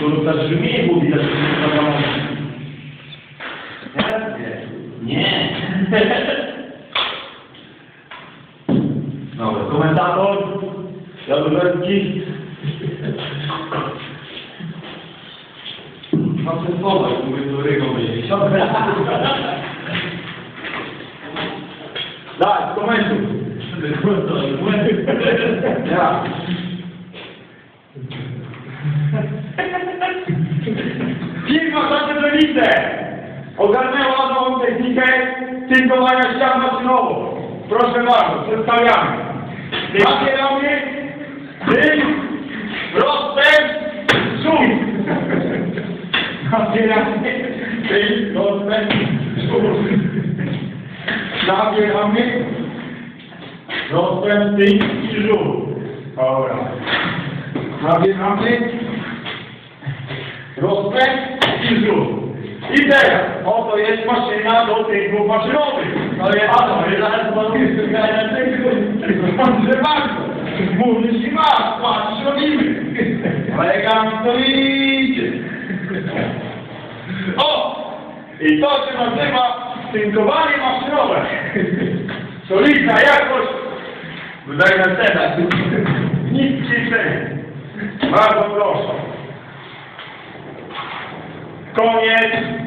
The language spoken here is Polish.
To też żmigu widać, że nie. Nie? Dobra, komentator. Jadłowski. Mam ten słowa, jak mówię, do rygą będzie. Daj, komentuj. Ja. Firma Zaczepelice ogarnęła nową technikę tynkowania ścian maszynową. Proszę bardzo, przedstawiamy. Napieramy, dym, rozpęd, szum. Napieramy, dym, rozpęd, szum. Napieramy, rozpęd, dym i szum. Dobra. Napieramy, rozpęd i rzut. I teraz, oto jest maszyna do tych maszynowych. To jest, a to jest zaraz panowie na tego. Proszę bardzo. Mówisz i masz, płacisz, robimy. Elegancko idzie. O! I to się nazywa tynkowanie maszynowe. Solidna jakość. Wydaje na cenę. Nic ci. Bardzo proszę. Koniec.